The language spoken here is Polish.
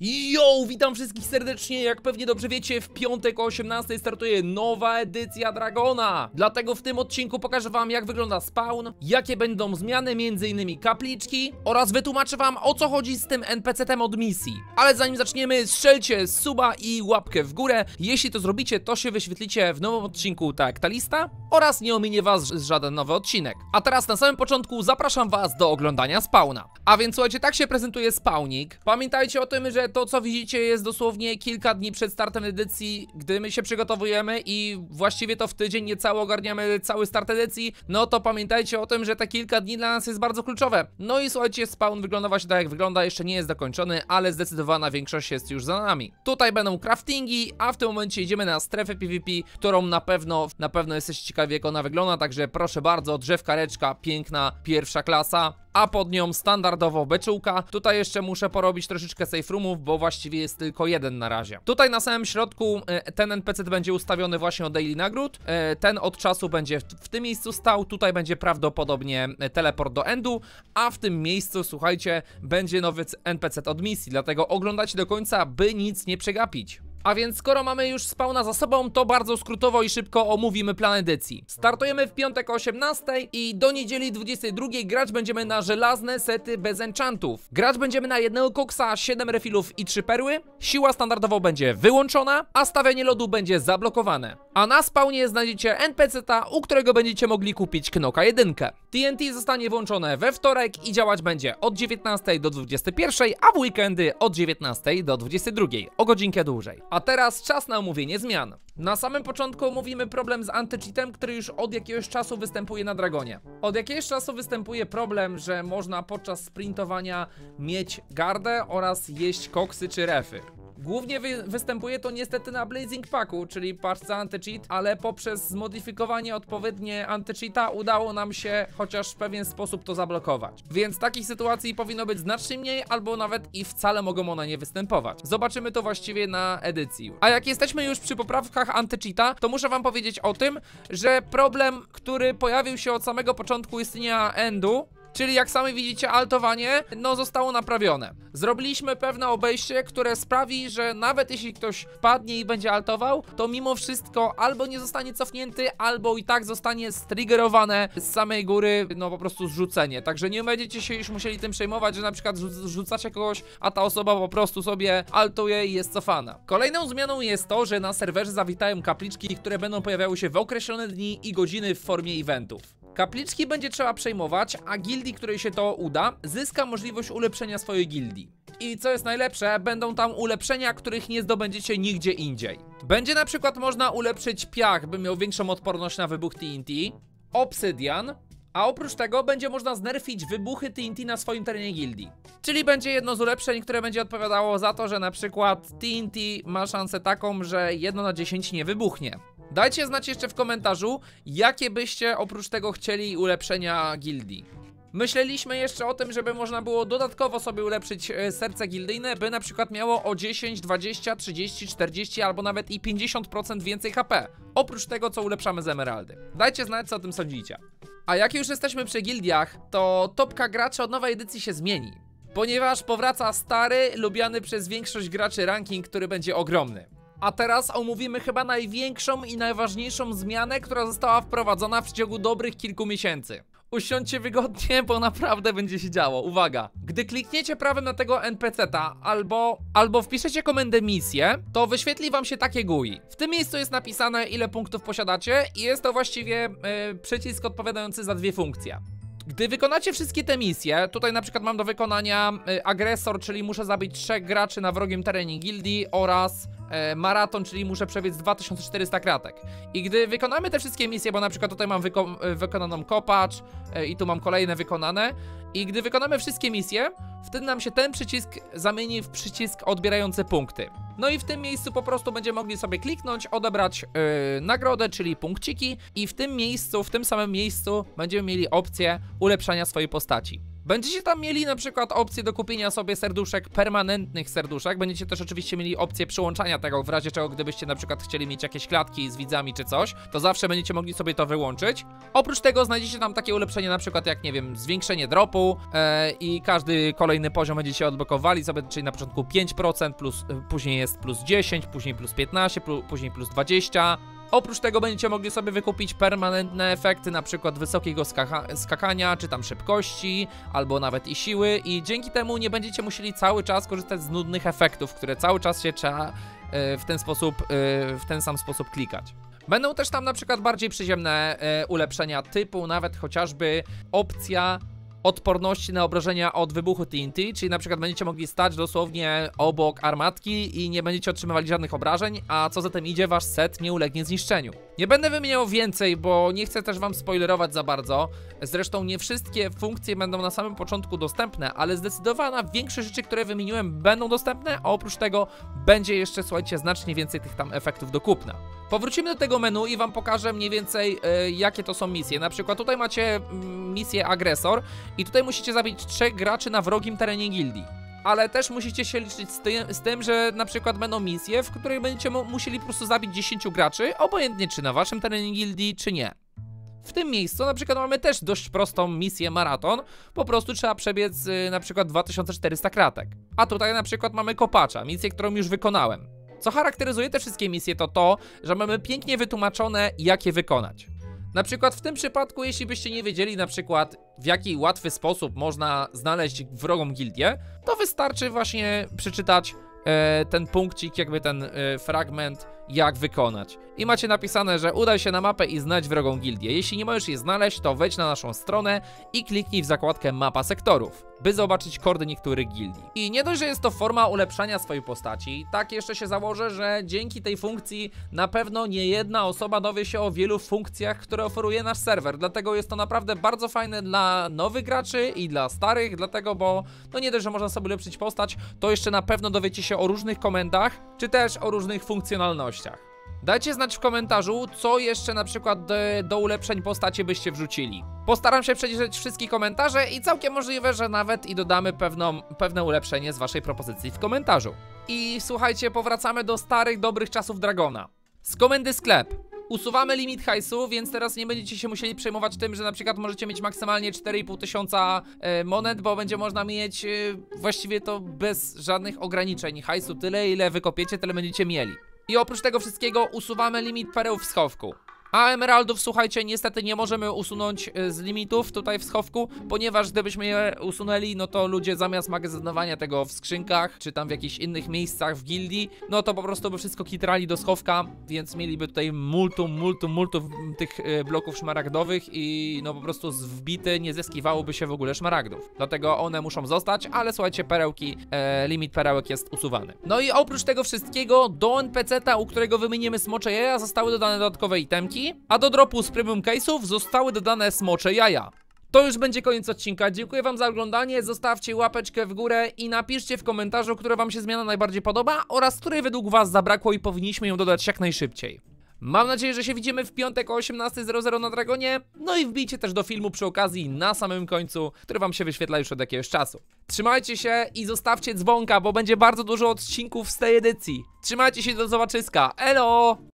Yo, witam wszystkich serdecznie, jak pewnie dobrze wiecie, w piątek o 18 startuje nowa edycja Dragona. Dlatego w tym odcinku pokażę wam jak wygląda spawn, jakie będą zmiany, m.in. kapliczki Oraz wytłumaczę wam o co chodzi z tym NPC-tem od misji. Ale zanim zaczniemy, strzelcie suba i łapkę w górę. Jeśli to zrobicie, to się wyświetlicie w nowym odcinku tak ta lista Oraz nie ominie was żaden nowy odcinek. A teraz na samym początku zapraszam was do oglądania spawna. A więc słuchajcie, tak się prezentuje spawnik. Pamiętajcie o tym, że to co widzicie jest dosłownie kilka dni przed startem edycji, gdy my się przygotowujemy i właściwie to w tydzień niecały ogarniamy cały start edycji, no to pamiętajcie o tym, że te kilka dni dla nas jest bardzo kluczowe. No i słuchajcie, spawn wygląda właśnie tak jak wygląda, jeszcze nie jest dokończony, ale zdecydowana większość jest już za nami. Tutaj będą craftingi, a w tym momencie idziemy na strefę PvP, którą na pewno, na pewno jesteście ciekawi jak ona wygląda, także proszę bardzo, drzewka reczka, piękna, pierwsza klasa a pod nią standardowo beczułka. Tutaj jeszcze muszę porobić troszeczkę safe roomów, bo właściwie jest tylko jeden na razie. Tutaj na samym środku e, ten NPC będzie ustawiony właśnie od daily nagród. E, ten od czasu będzie w tym miejscu stał, tutaj będzie prawdopodobnie e, teleport do endu, a w tym miejscu, słuchajcie, będzie nowy NPC od misji, dlatego oglądajcie do końca, by nic nie przegapić. A więc skoro mamy już spawna za sobą, to bardzo skrótowo i szybko omówimy plan edycji. Startujemy w piątek o 18 i do niedzieli 22 grać będziemy na żelazne sety bez enchantów. Grać będziemy na jednego koksa, 7 refilów i 3 perły. Siła standardowo będzie wyłączona, a stawianie lodu będzie zablokowane. A na spawnie znajdziecie NPC-ta, u którego będziecie mogli kupić Knoka 1. TNT zostanie włączone we wtorek i działać będzie od 19 do 21, a w weekendy od 19 do 22, o godzinkę dłużej. A teraz czas na omówienie zmian. Na samym początku omówimy problem z antycheatem, który już od jakiegoś czasu występuje na Dragonie. Od jakiegoś czasu występuje problem, że można podczas sprintowania mieć gardę oraz jeść koksy czy refy. Głównie wy występuje to niestety na Blazing Packu, czyli paczce anti-cheat, ale poprzez zmodyfikowanie odpowiednie anti-cheata udało nam się chociaż w pewien sposób to zablokować. Więc takich sytuacji powinno być znacznie mniej, albo nawet i wcale mogą one nie występować. Zobaczymy to właściwie na edycji. A jak jesteśmy już przy poprawkach anti-cheata, to muszę wam powiedzieć o tym, że problem, który pojawił się od samego początku istnienia Endu, Czyli jak sami widzicie, altowanie, no zostało naprawione. Zrobiliśmy pewne obejście, które sprawi, że nawet jeśli ktoś padnie i będzie altował, to mimo wszystko albo nie zostanie cofnięty, albo i tak zostanie striggerowane z samej góry, no po prostu zrzucenie. Także nie będziecie się już musieli tym przejmować, że na przykład rzucacie kogoś, a ta osoba po prostu sobie altuje i jest cofana. Kolejną zmianą jest to, że na serwerze zawitają kapliczki, które będą pojawiały się w określone dni i godziny w formie eventów. Kapliczki będzie trzeba przejmować, a gildii, której się to uda, zyska możliwość ulepszenia swojej gildii. I co jest najlepsze, będą tam ulepszenia, których nie zdobędziecie nigdzie indziej. Będzie na przykład można ulepszyć piach, by miał większą odporność na wybuch TNT, obsydian, a oprócz tego będzie można znerfić wybuchy TNT na swoim terenie gildii. Czyli będzie jedno z ulepszeń, które będzie odpowiadało za to, że na przykład TNT ma szansę taką, że jedno na 10 nie wybuchnie. Dajcie znać jeszcze w komentarzu, jakie byście oprócz tego chcieli ulepszenia gildii. Myśleliśmy jeszcze o tym, żeby można było dodatkowo sobie ulepszyć e, serce gildyjne, by na przykład miało o 10, 20, 30, 40 albo nawet i 50% więcej HP. Oprócz tego, co ulepszamy z emeraldy. Dajcie znać, co o tym sądzicie. A jak już jesteśmy przy gildiach, to topka graczy od nowej edycji się zmieni. Ponieważ powraca stary, lubiany przez większość graczy ranking, który będzie ogromny. A teraz omówimy chyba największą i najważniejszą zmianę, która została wprowadzona w ciągu dobrych kilku miesięcy. Usiądźcie wygodnie, bo naprawdę będzie się działo. Uwaga! Gdy klikniecie prawym na tego NPC-ta albo, albo wpiszecie komendę misję, to wyświetli wam się takie GUI. W tym miejscu jest napisane ile punktów posiadacie i jest to właściwie yy, przycisk odpowiadający za dwie funkcje. Gdy wykonacie wszystkie te misje, tutaj na przykład mam do wykonania y, agresor, czyli muszę zabić trzech graczy na wrogim terenie gildii oraz y, maraton, czyli muszę przebiec 2400 kratek. I gdy wykonamy te wszystkie misje, bo na przykład tutaj mam wyko y, wykonaną kopacz y, i tu mam kolejne wykonane i gdy wykonamy wszystkie misje, wtedy nam się ten przycisk zamieni w przycisk odbierający punkty. No i w tym miejscu po prostu będziemy mogli sobie kliknąć, odebrać yy, nagrodę, czyli punkciki i w tym miejscu, w tym samym miejscu będziemy mieli opcję ulepszania swojej postaci. Będziecie tam mieli na przykład opcję do kupienia sobie serduszek, permanentnych serduszek. Będziecie też oczywiście mieli opcję przyłączania tego, w razie czego gdybyście na przykład chcieli mieć jakieś klatki z widzami czy coś, to zawsze będziecie mogli sobie to wyłączyć. Oprócz tego znajdziecie tam takie ulepszenie na przykład jak, nie wiem, zwiększenie dropu e, i każdy kolejny poziom będziecie odblokowali sobie, czyli na początku 5%, plus, e, później jest plus 10, później plus 15, plu, później plus 20. Oprócz tego będziecie mogli sobie wykupić permanentne efekty, na przykład wysokiego skaka skakania, czy tam szybkości, albo nawet i siły i dzięki temu nie będziecie musieli cały czas korzystać z nudnych efektów, które cały czas się trzeba e, w ten sposób, e, w ten sam sposób klikać. Będą też tam na przykład bardziej przyziemne e, ulepszenia typu nawet chociażby opcja odporności na obrażenia od wybuchu TNT, czyli na przykład będziecie mogli stać dosłownie obok armatki i nie będziecie otrzymywali żadnych obrażeń, a co za tym idzie, wasz set nie ulegnie zniszczeniu. Nie będę wymieniał więcej, bo nie chcę też wam spoilerować za bardzo. Zresztą nie wszystkie funkcje będą na samym początku dostępne, ale zdecydowana większość rzeczy, które wymieniłem będą dostępne, a oprócz tego będzie jeszcze, słuchajcie, znacznie więcej tych tam efektów do kupna. Powrócimy do tego menu i wam pokażę mniej więcej y, jakie to są misje. Na przykład tutaj macie mm, misję agresor i tutaj musicie zabić trzech graczy na wrogim terenie gildii. Ale też musicie się liczyć z tym, z tym że na przykład będą misje, w których będziecie mu musieli po prostu zabić 10 graczy, obojętnie czy na waszym terenie gildii, czy nie. W tym miejscu na przykład mamy też dość prostą misję maraton, po prostu trzeba przebiec y, na przykład 2400 kratek. A tutaj na przykład mamy kopacza, misję, którą już wykonałem. Co charakteryzuje te wszystkie misje to to, że mamy pięknie wytłumaczone jak je wykonać. Na przykład w tym przypadku, jeśli byście nie wiedzieli na przykład w jaki łatwy sposób można znaleźć wrogą gildię, to wystarczy właśnie przeczytać e, ten punkcik, jakby ten e, fragment, jak wykonać. I macie napisane, że udaj się na mapę i znajdź wrogą gildię. Jeśli nie możesz jej znaleźć, to wejdź na naszą stronę i kliknij w zakładkę mapa sektorów, by zobaczyć kordy niektórych gildii. I nie dość, że jest to forma ulepszania swojej postaci, tak jeszcze się założę, że dzięki tej funkcji na pewno nie jedna osoba dowie się o wielu funkcjach, które oferuje nasz serwer. Dlatego jest to naprawdę bardzo fajne dla nowych graczy i dla starych, dlatego, bo no nie dość, że można sobie ulepszyć postać, to jeszcze na pewno dowiecie się o różnych komendach, czy też o różnych funkcjonalnościach. Dajcie znać w komentarzu, co jeszcze na przykład do, do ulepszeń postaci byście wrzucili. Postaram się przejrzeć wszystkie komentarze i całkiem możliwe, że nawet i dodamy pewną, pewne ulepszenie z waszej propozycji w komentarzu. I słuchajcie, powracamy do starych, dobrych czasów Dragona. Z komendy sklep. Usuwamy limit hajsu, więc teraz nie będziecie się musieli przejmować tym, że na przykład możecie mieć maksymalnie 4,5 tysiąca e, monet, bo będzie można mieć e, właściwie to bez żadnych ograniczeń hajsu. Tyle ile wykopiecie, tyle będziecie mieli. I oprócz tego wszystkiego usuwamy limit pereł w schowku. A emeraldów, słuchajcie, niestety nie możemy usunąć y, z limitów tutaj w schowku, ponieważ gdybyśmy je usunęli, no to ludzie zamiast magazynowania tego w skrzynkach, czy tam w jakichś innych miejscach w gildii, no to po prostu by wszystko kitrali do schowka, więc mieliby tutaj multum, multum, multum tych y, bloków szmaragdowych i no po prostu z wbity nie zyskiwałoby się w ogóle szmaragdów. Dlatego one muszą zostać, ale słuchajcie, perełki, e, limit perełek jest usuwany. No i oprócz tego wszystkiego, do NPC-ta, u którego wymienimy smocze jaja, zostały dodane dodatkowe itemki, a do dropu z premium case'ów zostały dodane smocze jaja. To już będzie koniec odcinka. Dziękuję wam za oglądanie, zostawcie łapeczkę w górę i napiszcie w komentarzu, która wam się zmiana najbardziej podoba oraz której według was zabrakło i powinniśmy ją dodać jak najszybciej. Mam nadzieję, że się widzimy w piątek o 18.00 na Dragonie, no i wbijcie też do filmu przy okazji na samym końcu, który wam się wyświetla już od jakiegoś czasu. Trzymajcie się i zostawcie dzwonka, bo będzie bardzo dużo odcinków z tej edycji. Trzymajcie się, do zobaczyska, elo!